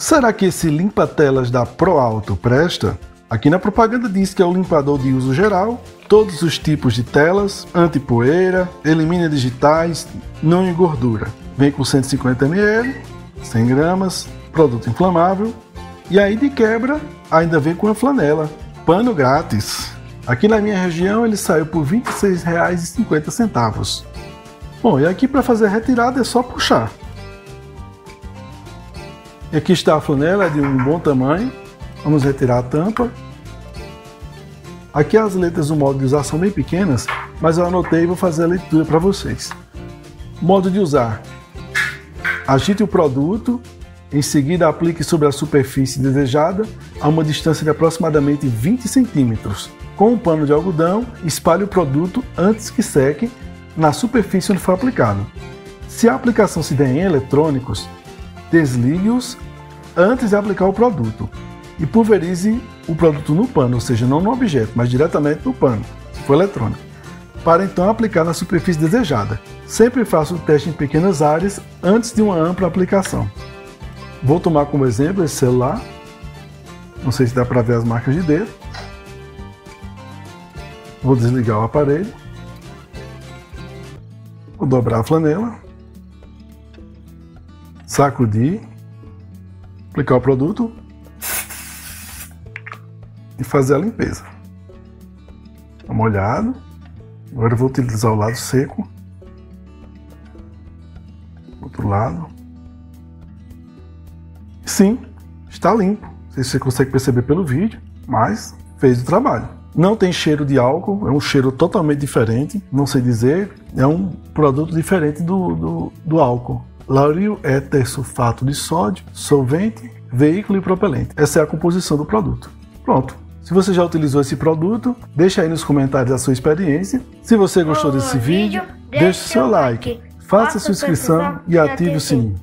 Será que esse limpa-telas da Pro Alto presta? Aqui na propaganda diz que é o limpador de uso geral, todos os tipos de telas, anti-poeira, elimina digitais, não engordura. Vem com 150 ml, 100 gramas, produto inflamável e aí de quebra ainda vem com a flanela, pano grátis. Aqui na minha região ele saiu por R$ 26,50. Bom, e aqui para fazer a retirada é só puxar. E aqui está a flanela de um bom tamanho. Vamos retirar a tampa. Aqui as letras do modo de usar são bem pequenas, mas eu anotei e vou fazer a leitura para vocês. Modo de usar. Agite o produto, em seguida aplique sobre a superfície desejada a uma distância de aproximadamente 20 centímetros. Com um pano de algodão, espalhe o produto antes que seque na superfície onde for aplicado. Se a aplicação se der em eletrônicos, desligue-os antes de aplicar o produto e pulverize o produto no pano, ou seja, não no objeto, mas diretamente no pano, se for eletrônico, para então aplicar na superfície desejada. Sempre faça o teste em pequenas áreas antes de uma ampla aplicação. Vou tomar como exemplo esse celular, não sei se dá para ver as marcas de dedo. Vou desligar o aparelho. Vou dobrar a flanela. Sacudir. Aplicar o produto. E fazer a limpeza. Tá molhado. Agora eu vou utilizar o lado seco. Outro lado. Sim, está limpo. Não sei se você consegue perceber pelo vídeo, mas fez o trabalho. Não tem cheiro de álcool, é um cheiro totalmente diferente, não sei dizer, é um produto diferente do, do, do álcool. Lauril éter sulfato de sódio, solvente, veículo e propelente. Essa é a composição do produto. Pronto. Se você já utilizou esse produto, deixa aí nos comentários a sua experiência. Se você gostou desse vídeo, deixe seu like, faça a sua inscrição e ative o sininho.